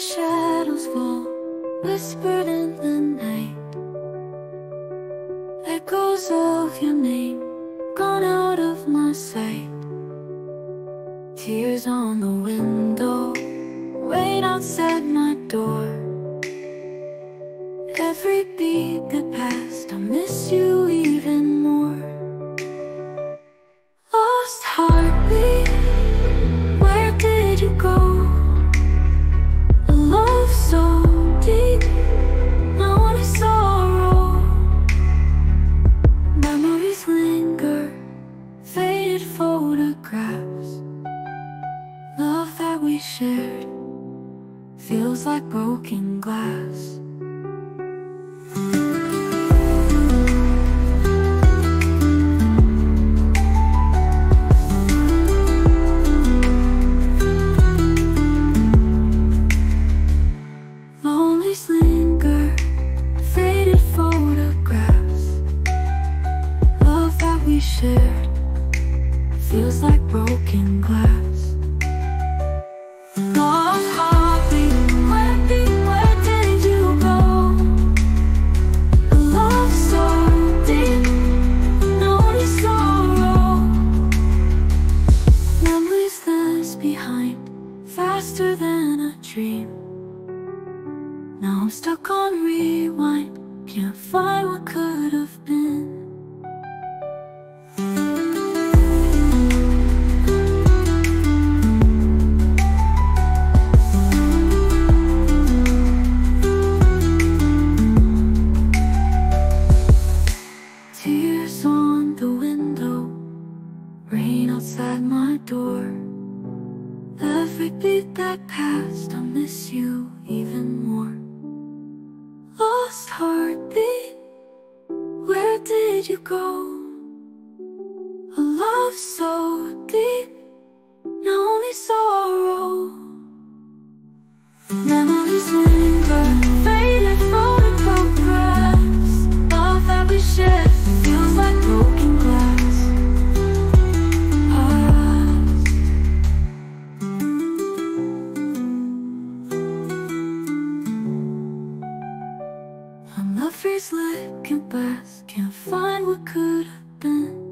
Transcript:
shadows fall, whispered in the night. Echoes of your name, gone out of my sight. Tears on the window, rain outside my door. Every beat that passed, I miss you shared feels like broken glass. Shared feels like broken glass. Than a dream. Now I'm stuck on rewind, can't find what could have been. Tears on the window, rain outside my door. Every beat that passed, I miss you even more. Lost heartbeat, where did you go? A love so deep, no only sorrow. I'm not freeze looking back, can't find what could have been.